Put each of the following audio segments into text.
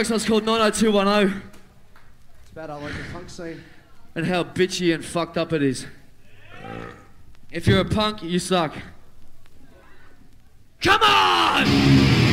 next one's called 90210 It's about our local punk scene. and how bitchy and fucked up it is. If you're a punk, you suck. Come on!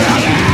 building